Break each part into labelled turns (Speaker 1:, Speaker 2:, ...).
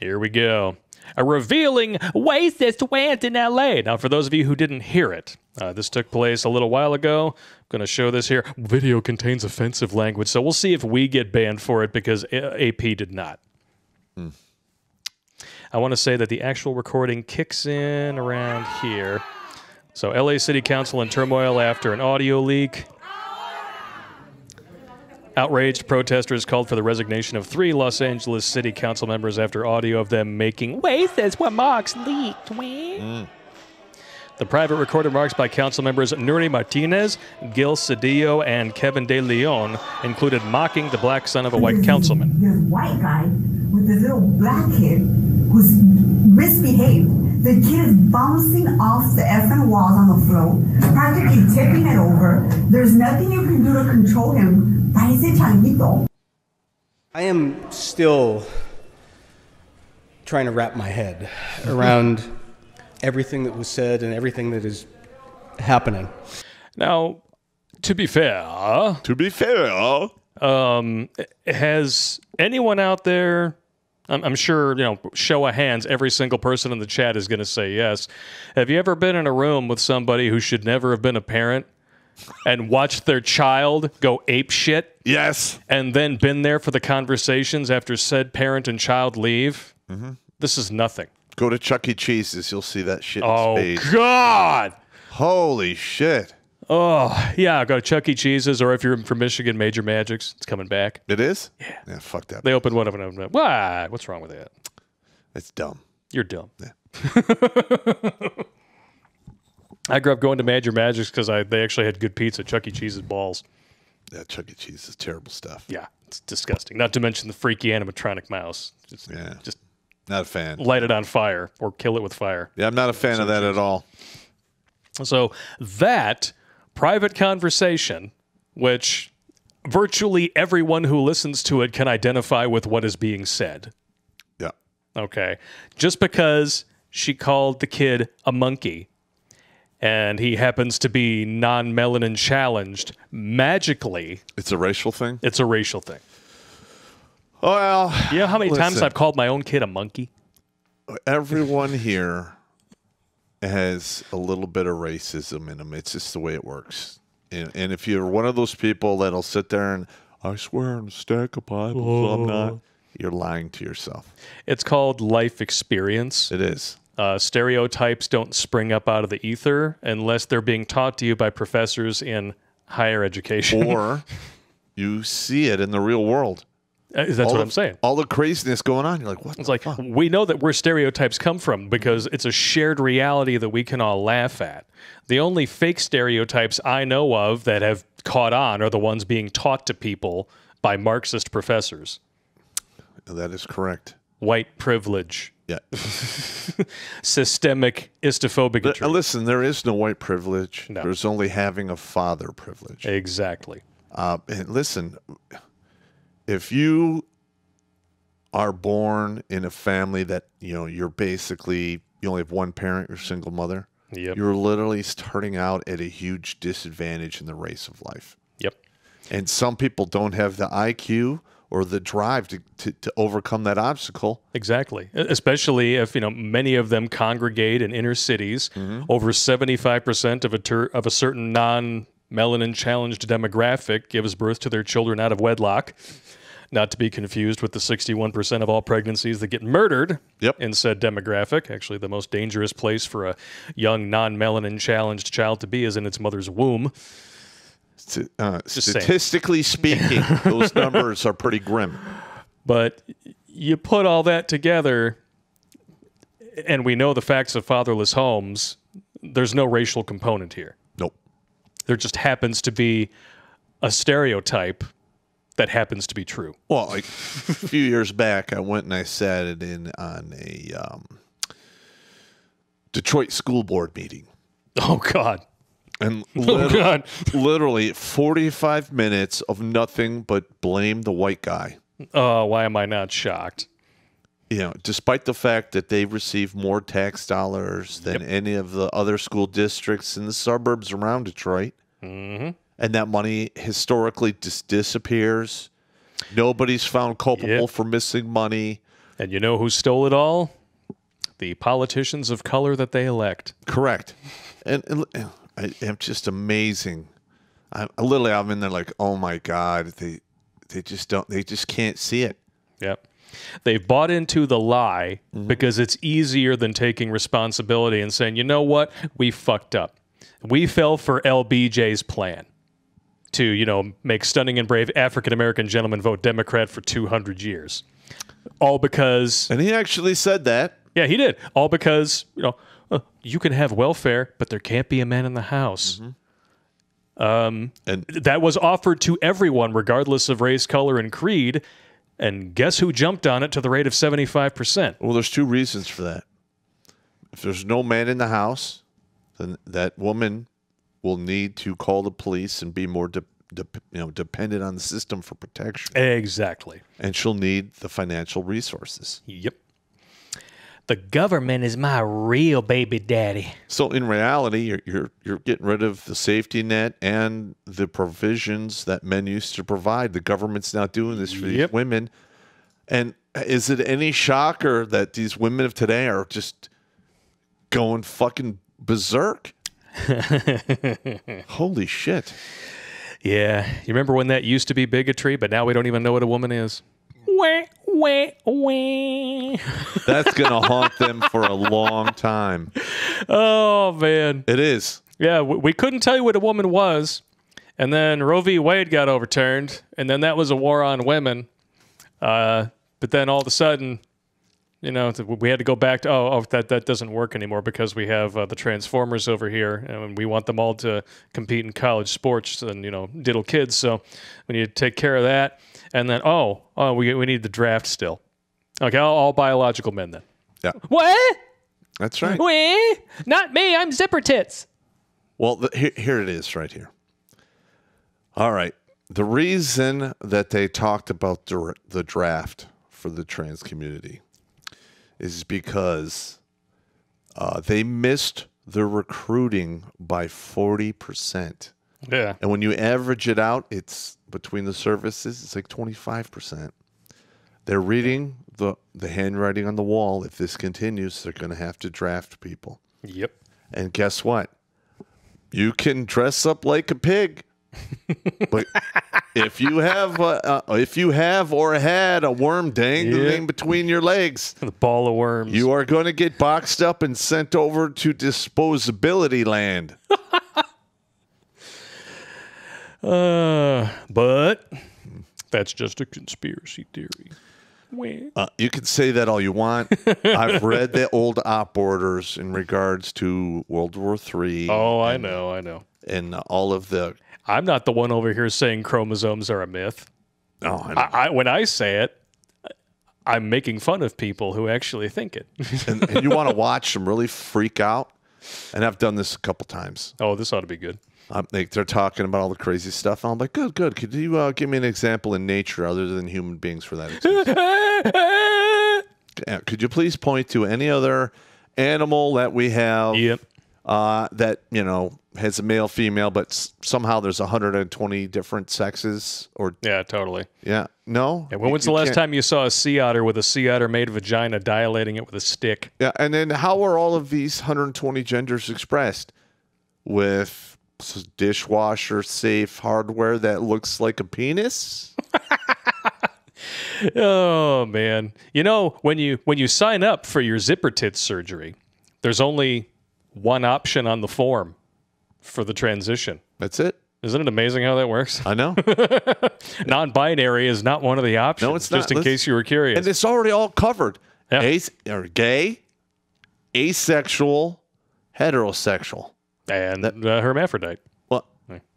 Speaker 1: Here we go. A revealing racist went in LA. Now, for those of you who didn't hear it, uh, this took place a little while ago. I'm going to show this here. Video contains offensive language, so we'll see if we get banned for it because A- AP did not. I want to say that the actual recording kicks in around here. So, LA City Council in turmoil after an audio leak. Outraged protesters called for the resignation of three Los Angeles City Council members after audio of them making racist remarks leaked. Mm. The private recorded remarks by council members Nury Martinez, Gil Cedillo, and Kevin De Leon included mocking the black son of a white councilman.
Speaker 2: This white guy with this little black kid who's misbehaved. The kid is bouncing off the effing walls on the floor, practically tipping it over. There's nothing you can do to control him. Parece changuito.
Speaker 3: I am still trying to wrap my head around everything that was said and everything that is happening.
Speaker 1: Now, to be fair,
Speaker 4: To be fair,
Speaker 1: um, has anyone out there? I'm, I'm sure you know. Show of hands. Every single person in the chat is going to say yes. Have you ever been in a room with somebody who should never have been a parent and watched their child go ape shit,
Speaker 4: yes.
Speaker 1: and then been there for the conversations after said parent and child leave? Mm-hmm. This is nothing.
Speaker 4: Go to Chuck E. Cheese's. You'll see that shit in
Speaker 1: Oh. God.
Speaker 4: Holy shit.
Speaker 1: Oh yeah. Go to Chuck E. Cheese's, or if you're from Michigan, Major Magics. It's coming back.
Speaker 4: It is? Yeah. Yeah, fuck that.
Speaker 1: They opened one of them. What? What's wrong with that?
Speaker 4: It's dumb.
Speaker 1: You're dumb.
Speaker 4: Yeah.
Speaker 1: I grew up going to Major Magics because I they actually had good pizza. Chuck E. Cheese's balls.
Speaker 4: Yeah, Chuck E. Cheese is terrible stuff.
Speaker 1: Yeah, it's disgusting. Not to mention the freaky animatronic mouse. Just,
Speaker 4: Yeah.
Speaker 1: just
Speaker 4: Not a fan.
Speaker 1: light it on fire or kill it with fire.
Speaker 4: Yeah, I'm not a fan of that at all.
Speaker 1: So that private conversation, which virtually everyone who listens to it can identify with what is being said.
Speaker 4: Yeah.
Speaker 1: Okay. Just because she called the kid a monkey and he happens to be non melanin challenged, magically,
Speaker 4: It's a racial thing?
Speaker 1: it's a racial thing.
Speaker 4: Well,
Speaker 1: You know how many times
Speaker 4: Listen.
Speaker 1: I've called my own kid a monkey?
Speaker 4: everyone here has a little bit of racism in them. It's just the way it works. And, and if you're one of those people that'll sit there and, I swear on a stack of Bibles, I'm not, oh. you're lying to yourself.
Speaker 1: It's called life experience.
Speaker 4: It is.
Speaker 1: Uh, stereotypes don't spring up out of the ether unless they're being taught to you by professors in higher education.
Speaker 4: Or you see it in the real world.
Speaker 1: Uh, That's
Speaker 4: All
Speaker 1: what
Speaker 4: the-
Speaker 1: I'm saying.
Speaker 4: All the craziness going on. You're like, what?
Speaker 1: It's like we know that where stereotypes come from because it's a shared reality that we can all laugh at. The only fake stereotypes I know of that have caught on are the ones being taught to people by Marxist professors.
Speaker 4: that is correct.
Speaker 1: White privilege,
Speaker 4: Yeah.
Speaker 1: systemic istophobic.
Speaker 4: Li- listen, there is no white privilege.
Speaker 1: No.
Speaker 4: There's only having a father privilege.
Speaker 1: Exactly.
Speaker 4: Uh, and listen, if you are born in a family that you know you're basically you only have one parent, you're single mother.
Speaker 1: Yep.
Speaker 4: You're literally starting out at a huge disadvantage in the race of life.
Speaker 1: Yep.
Speaker 4: And some people don't have the IQ or the drive to, to, to overcome that obstacle.
Speaker 1: Exactly. Especially if you know many of them congregate in inner cities. Mm-hmm. Over seventy-five percent of a ter- of a certain non-melanin challenged demographic gives birth to their children out of wedlock. Not to be confused with the sixty-one percent of all pregnancies that get murdered
Speaker 4: Yep.
Speaker 1: in said demographic. Actually, the most dangerous place for a young non-melanin challenged child to be is in its mother's womb.
Speaker 4: St- uh,
Speaker 1: saying.
Speaker 4: statistically speaking, those numbers are pretty grim.
Speaker 1: But you put all that together, and we know the facts of fatherless homes. There's no racial component here.
Speaker 4: Nope.
Speaker 1: There just happens to be a stereotype that happens to be true.
Speaker 4: Well, like a few years back, I went and I sat it in on a um, Detroit school board meeting,
Speaker 1: Oh God!
Speaker 4: And
Speaker 1: Oh God!
Speaker 4: literally 45 minutes of nothing but blame the white guy.
Speaker 1: Oh, why am I not shocked?
Speaker 4: You know, despite the fact that they receive more tax dollars than any of the other school districts in the suburbs around Detroit,
Speaker 1: Mm-hmm.
Speaker 4: and that money historically just disappears. Nobody's found culpable
Speaker 1: Yep.
Speaker 4: for missing money.
Speaker 1: And you know who stole it all? The politicians of color that they elect.
Speaker 4: Correct. And, and I, am just amazing. I, literally, I'm in there like, oh my god, they they just don't, they just can't see it.
Speaker 1: Yep. They've bought into the lie mm-hmm. because it's easier than taking responsibility and saying, you know what, we fucked up. We fell for LBJ's plan to, you know, make stunning and brave African American gentlemen vote Democrat for 200 years. All because,
Speaker 4: And he actually said that.
Speaker 1: yeah, he did. All because, you know, you can have welfare, but there can't be a man in the house. Mm-hmm.
Speaker 4: Um, and
Speaker 1: That was offered to everyone, regardless of race, color, and creed. And guess who jumped on it to the rate of 75%?
Speaker 4: well, there's two reasons for that. If there's no man in the house, then that woman will need to call the police and be more de- de- you know dependent on the system for protection,
Speaker 1: Exactly.
Speaker 4: and she'll need the financial resources.
Speaker 1: Yep. The government is my real baby daddy.
Speaker 4: So in reality, you're, you're you're getting rid of the safety net and the provisions that men used to provide. The government's not doing this for
Speaker 1: Yep.
Speaker 4: these women. And is it any shocker that these women of today are just going fucking berserk? Holy shit.
Speaker 1: Yeah. You remember when that used to be bigotry, but now we don't even know what a woman is? Wah, wah, wah.
Speaker 4: That's going to haunt them for a long time.
Speaker 1: Oh, man.
Speaker 4: It is.
Speaker 1: Yeah, we, we couldn't tell you what a woman was. And then Roe v. Wade got overturned. And then that was a war on women. Uh, but then all of a sudden, you know, we had to go back to, oh, oh that, that doesn't work anymore because we have uh, the Transformers over here and we want them all to compete in college sports and, you know, diddle kids. So we need to take care of that. And then, oh, oh we, we need the draft still. Okay, all, all biological men then.
Speaker 4: Yeah.
Speaker 1: What?
Speaker 4: That's right.
Speaker 1: We? Not me. I'm zipper tits.
Speaker 4: Well, the, here, here it is right here. All right. The reason that they talked about the, the draft for the trans community is because uh, they missed the recruiting by 40%.
Speaker 1: Yeah.
Speaker 4: And when you average it out, it's between the services, it's like 25%. They're reading the, the handwriting on the wall. If this continues, they're going to have to draft people.
Speaker 1: Yep.
Speaker 4: And guess what? You can dress up like a pig, but if you have uh, if you have or had a worm dangling
Speaker 1: Yeah.
Speaker 4: between your legs,
Speaker 1: The ball of worms.
Speaker 4: you are going to get boxed up and sent over to disposability land.
Speaker 1: Uh, but that's just a conspiracy theory.
Speaker 4: Uh, you can say that all you want. I've read the old op orders in regards to World War III
Speaker 1: Oh, I know, I know.
Speaker 4: and all of the.
Speaker 1: I'm not the one over here saying chromosomes are a myth.
Speaker 4: Oh, I.
Speaker 1: I, I when I say it, I'm making fun of people who actually think it.
Speaker 4: and, and you want to watch them really freak out. And I've done this a couple times.
Speaker 1: oh, this ought to be good.
Speaker 4: Um, they, they're talking about all the crazy stuff. I'm like, good, good. Could you uh, give me an example in nature other than human beings for that? Could you please point to any other animal that we have
Speaker 1: Yep.
Speaker 4: uh, that you know has a male, female, but s- somehow there's 120 different sexes? Or
Speaker 1: Yeah, totally.
Speaker 4: yeah, no.
Speaker 1: And when was the last
Speaker 4: can't-
Speaker 1: time you saw a sea otter with a sea otter made vagina dilating it with a stick?
Speaker 4: Yeah, and then how are all of these 120 genders expressed? With dishwasher safe hardware that looks like a penis?
Speaker 1: Oh man. You know, when you when you sign up for your zipper tits surgery, there's only one option on the form for the transition.
Speaker 4: That's it.
Speaker 1: Isn't it amazing how that works?
Speaker 4: I know.
Speaker 1: Non-binary is not one of the options.
Speaker 4: No, it's
Speaker 1: Just
Speaker 4: not.
Speaker 1: in
Speaker 4: Listen-
Speaker 1: case you were curious.
Speaker 4: and it's already all covered.
Speaker 1: Yeah.
Speaker 4: As- or gay, asexual, heterosexual.
Speaker 1: And uh, hermaphrodite.
Speaker 4: Well,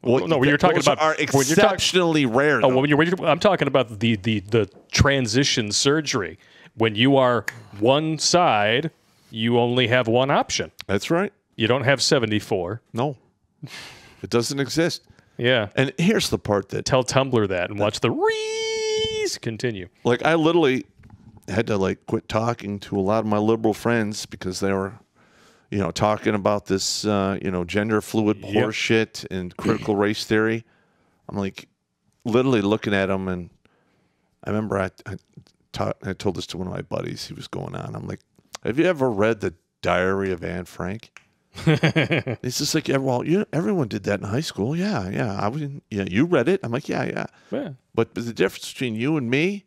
Speaker 1: Well, no, when you're talking about-
Speaker 4: are
Speaker 1: when you're
Speaker 4: exceptionally rare.
Speaker 1: Oh, when you're, when you're, I'm talking about the, the the transition surgery. When you are one side, you only have one option.
Speaker 4: That's right.
Speaker 1: You don't have 74.
Speaker 4: No, it doesn't exist.
Speaker 1: Yeah.
Speaker 4: And here's the part that,
Speaker 1: Tell Tumblr that and watch the rees continue.
Speaker 4: like, I literally had to like quit talking to a lot of my liberal friends because they were, you know, talking about this, uh, you know, gender fluid
Speaker 1: Yep.
Speaker 4: horseshit and critical race theory. I'm like, literally looking at them, and I remember I, I ta- I told this to one of my buddies. He was going on. I'm like, "Have you ever read the Diary of Anne Frank?" It's just like, well, you everyone did that in high school. Yeah, yeah. I was, yeah. You read it. I'm like, yeah, yeah.
Speaker 1: Yeah.
Speaker 4: But the difference between you and me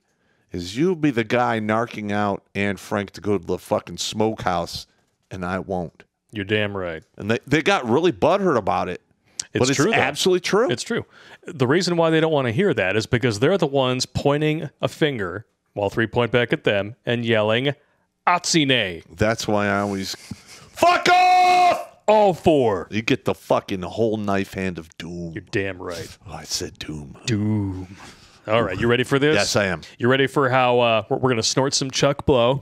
Speaker 4: is you'll be the guy narking out Anne Frank to go to the fucking smokehouse, and I won't.
Speaker 1: You're damn right.
Speaker 4: And they, they got really butthurt about it.
Speaker 1: It's
Speaker 4: but it's
Speaker 1: true, though.
Speaker 4: absolutely true.
Speaker 1: It's true. The reason why they don't want to hear that is because they're the ones pointing a finger while three point back at them and yelling, Atsine.
Speaker 4: That's why I always fuck off.
Speaker 1: All four.
Speaker 4: You get the fucking whole knife hand of doom.
Speaker 1: You're damn right.
Speaker 4: Oh, I said doom.
Speaker 1: Doom. All right, you ready for this?
Speaker 4: Yes, I am.
Speaker 1: You ready for how uh, we're, we're going to snort some Chuck Blow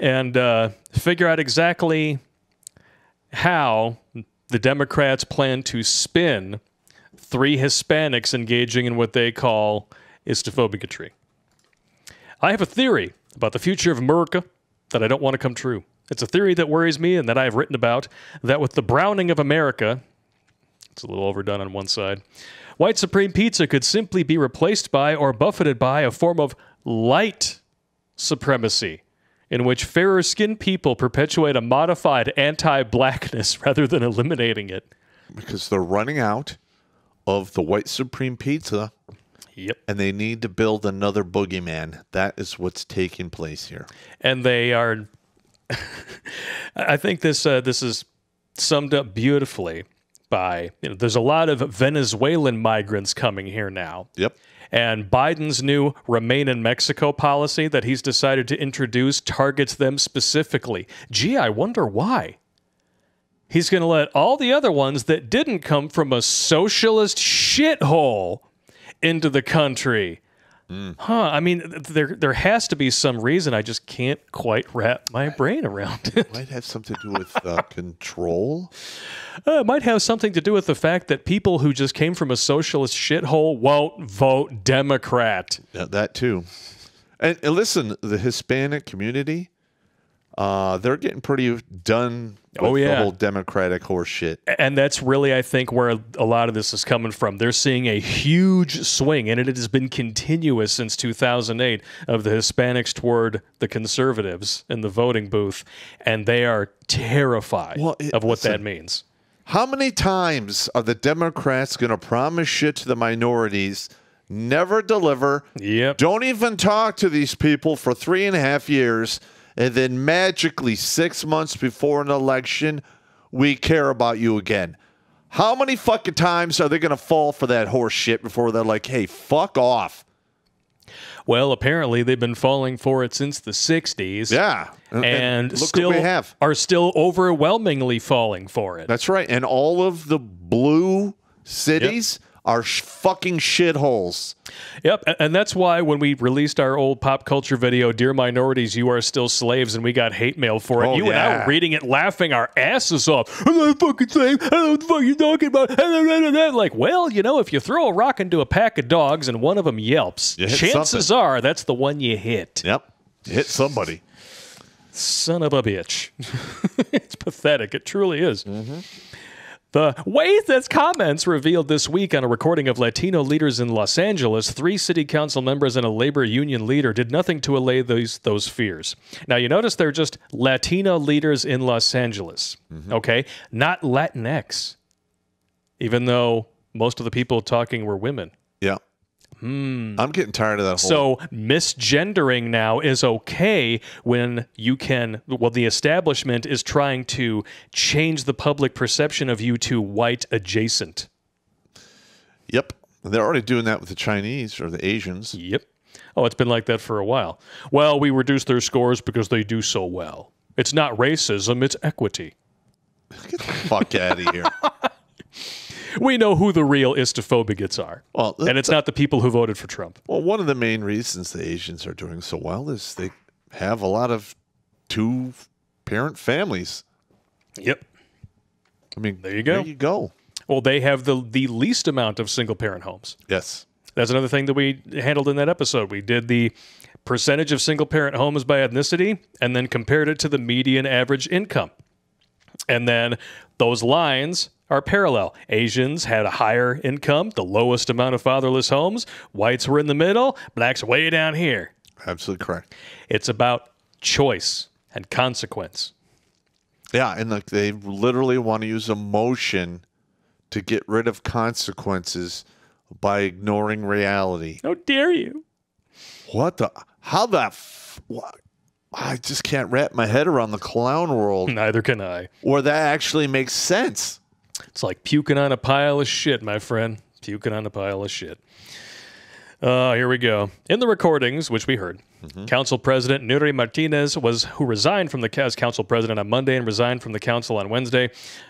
Speaker 1: and uh, figure out exactly how the Democrats plan to spin three Hispanics engaging in what they call istophobigatry. I have a theory about the future of America that I don't want to come true. It's a theory that worries me and that I have written about that with the browning of America, it's a little overdone on one side. White Supreme Pizza could simply be replaced by or buffeted by a form of light supremacy, in which fairer skinned people perpetuate a modified anti blackness rather than eliminating it.
Speaker 4: Because they're running out of the white supreme pizza
Speaker 1: Yep.
Speaker 4: and they need to build another boogeyman. That is what's taking place here.
Speaker 1: And they are. I think this uh, this is summed up beautifully by you know, there's a lot of Venezuelan migrants coming here now.
Speaker 4: Yep.
Speaker 1: And Biden's new remain in Mexico policy that he's decided to introduce targets them specifically. Gee, I wonder why. He's going to let all the other ones that didn't come from a socialist shithole into the country. Huh. I mean, there there has to be some reason. I just can't quite wrap my brain around it.
Speaker 4: Might have something to do with uh, control.
Speaker 1: Uh, it might have something to do with the fact that people who just came from a socialist shithole won't vote Democrat.
Speaker 4: Yeah, that too. And, and listen, the Hispanic community, uh, they're getting pretty done with
Speaker 1: Oh, yeah.
Speaker 4: the whole Democratic horse shit.
Speaker 1: And that's really, I think, where a lot of this is coming from. They're seeing a huge swing, and it has been continuous since 2008 of the Hispanics toward the conservatives in the voting booth, and they are terrified
Speaker 4: Well, it-
Speaker 1: of what that means.
Speaker 4: How many times are the Democrats going to promise shit to the minorities, never deliver,
Speaker 1: Yep.
Speaker 4: don't even talk to these people for three and a half years, and then magically six months before an election, we care about you again? How many fucking times are they going to fall for that horse shit before they're like, hey, fuck off?
Speaker 1: Well, apparently they've been falling for it since the 60s.
Speaker 4: Yeah.
Speaker 1: And,
Speaker 4: look
Speaker 1: still
Speaker 4: have.
Speaker 1: are still overwhelmingly falling for it.
Speaker 4: That's right. And all of the blue cities are sh- fucking shitholes.
Speaker 1: Yep, and that's why when we released our old pop culture video, "Dear Minorities, You Are Still Slaves," and we got hate mail for it,
Speaker 4: Oh,
Speaker 1: you and I were reading it, laughing our asses off. I'm not a fucking slave. I don't know what the fuck you're talking about. Like, well, you know, if you throw a rock into a pack of dogs and one of them yelps, chances
Speaker 4: something.
Speaker 1: are that's the one you hit.
Speaker 4: Yep. Hit somebody.
Speaker 1: Son of a bitch. it's pathetic. It truly is.
Speaker 4: Mm-hmm.
Speaker 1: The ways that's comments revealed this week on a recording of Latino leaders in Los Angeles, three city council members and a labor union leader did nothing to allay those those fears. Now you notice they're just Latino leaders in Los Angeles,
Speaker 4: Mm-hmm.
Speaker 1: okay? Not Latinx. Even though most of the people talking were women.
Speaker 4: Yeah. I'm getting tired of that whole.
Speaker 1: So misgendering now is okay when you can. Well, the establishment is trying to change the public perception of you to white adjacent.
Speaker 4: yep. They're already doing that with the Chinese or the Asians.
Speaker 1: Yep. Oh, it's been like that for a while. Well, we reduce their scores because they do so well. It's not racism, it's equity.
Speaker 4: Get the fuck out of here.
Speaker 1: We know who the real istophobics are.
Speaker 4: Well,
Speaker 1: and it's not the people who voted for Trump.
Speaker 4: Well, one of the main reasons the Asians are doing so well is they have a lot of two parent families.
Speaker 1: Yep.
Speaker 4: I mean,
Speaker 1: There you go.
Speaker 4: There you go.
Speaker 1: Well, they have the the least amount of single parent homes.
Speaker 4: Yes.
Speaker 1: That's another thing that we handled in that episode. We did the percentage of single parent homes by ethnicity and then compared it to the median average income. And then those lines are parallel. Asians had a higher income, the lowest amount of fatherless homes. Whites were in the middle, blacks way down here.
Speaker 4: Absolutely correct.
Speaker 1: It's about choice and consequence.
Speaker 4: Yeah, and like they literally want to use emotion to get rid of consequences by ignoring reality.
Speaker 1: How dare you?
Speaker 4: What the? How the? F- what? I just can't wrap my head around the clown world
Speaker 1: Neither can I.
Speaker 4: Or that actually makes sense.
Speaker 1: It's like puking on a pile of shit, my friend. Puking on a pile of shit. Uh, here we go. In the recordings, which we heard, Council President Nury Martinez was who resigned from the as Council President on Monday and resigned from the Council on Wednesday,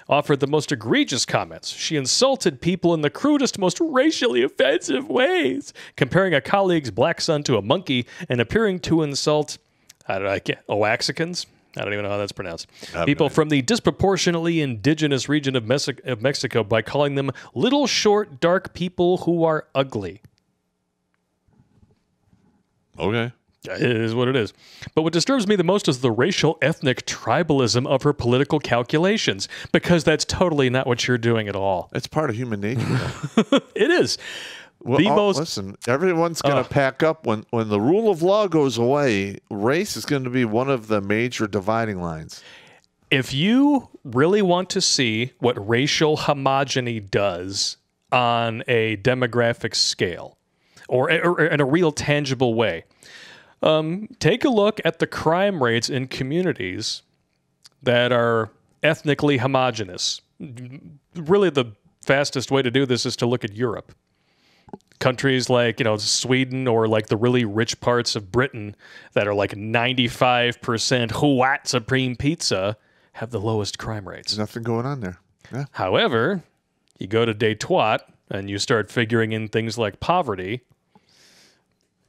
Speaker 1: offered the most egregious comments. She insulted people in the crudest, most racially offensive ways, comparing a colleague's black son to a monkey and appearing to insult I don't know, I can't, Oaxicans. I don't even know how that's pronounced. People from the disproportionately indigenous region of, Mexi- of Mexico by calling them little, short, dark people who are ugly.
Speaker 4: Okay.
Speaker 1: It is what it is. But what disturbs me the most is the racial ethnic tribalism of her political calculations, because that's totally not what you're doing at all.
Speaker 4: It's part of human nature.
Speaker 1: It is.
Speaker 4: Well,
Speaker 1: the
Speaker 4: oh,
Speaker 1: most
Speaker 4: listen, everyone's going to
Speaker 1: Ugh.
Speaker 4: pack up when when the rule of law goes away. Race is going to be one of the major dividing lines.
Speaker 1: if you really want to see what racial homogeny does on a demographic scale or, or in a real tangible way, um, take a look at the crime rates in communities that are ethnically homogenous. Really, the fastest way to do this is to look at Europe. Countries like, you know, Sweden or like the really rich parts of Britain that are like 95% white supreme pizza have the lowest crime rates.
Speaker 4: There's nothing going on there. Yeah.
Speaker 1: However, you go to Detroit and you start figuring in things like poverty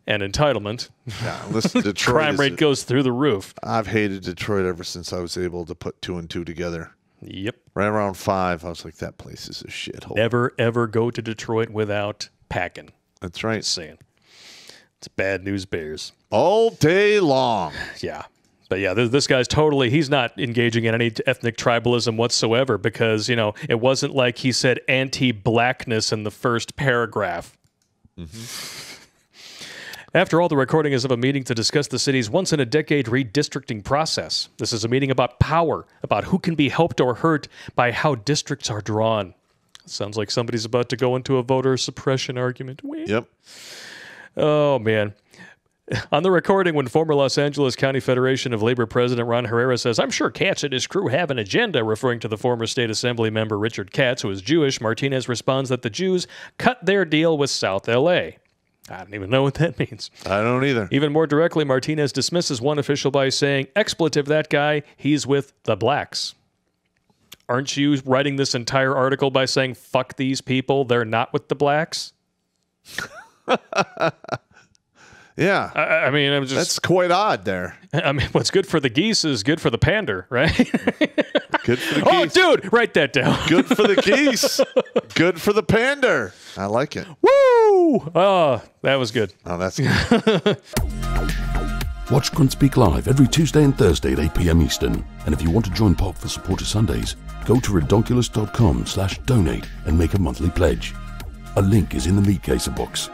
Speaker 1: and entitlement,
Speaker 4: Yeah. Listen, Detroit.
Speaker 1: crime rate goes through the roof.
Speaker 4: I've hated Detroit ever since I was able to put two and two together.
Speaker 1: Yep.
Speaker 4: Right around five, I was like, that place is a shithole.
Speaker 1: Never ever go to Detroit without packing.
Speaker 4: That's right.
Speaker 1: Just saying. It's bad news bears.
Speaker 4: All day long.
Speaker 1: Yeah. But yeah, this, this guy's totally, he's not engaging in any ethnic tribalism whatsoever because, you know, it wasn't like he said anti blackness in the first paragraph. Mm-hmm. After all, the recording is of a meeting to discuss the city's once in a decade redistricting process. This is a meeting about power, about who can be helped or hurt by how districts are drawn. Sounds like somebody's about to go into a voter suppression argument.
Speaker 4: Yep.
Speaker 1: Oh, man. On the recording, when former Los Angeles County Federation of Labor President Ron Herrera says, I'm sure Katz and his crew have an agenda, referring to the former state assembly member Richard Katz, who is Jewish, Martinez responds that the Jews cut their deal with South LA. I don't even know what that means.
Speaker 4: I don't either.
Speaker 1: Even more directly, Martinez dismisses one official by saying, expletive that guy, he's with the blacks. Aren't you writing this entire article by saying, fuck these people, they're not with the blacks?
Speaker 4: Yeah.
Speaker 1: I, I mean, I'm just.
Speaker 4: That's quite odd there.
Speaker 1: I mean, what's good for the geese is good for the pander, right?
Speaker 4: Good for the
Speaker 1: oh,
Speaker 4: geese.
Speaker 1: oh, dude, write that down.
Speaker 4: Good for the geese. Good for the pander. I like it.
Speaker 1: Woo! Oh, that was good.
Speaker 4: Oh, that's good.
Speaker 5: Watch Grunt Speak Live every Tuesday and Thursday at 8 p.m. Eastern. And if you want to join Popp for Supporter Sundays, go to redonkulas.com slash donate and make a monthly pledge. A link is in the meat caser box.